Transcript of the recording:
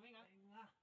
平啊！平！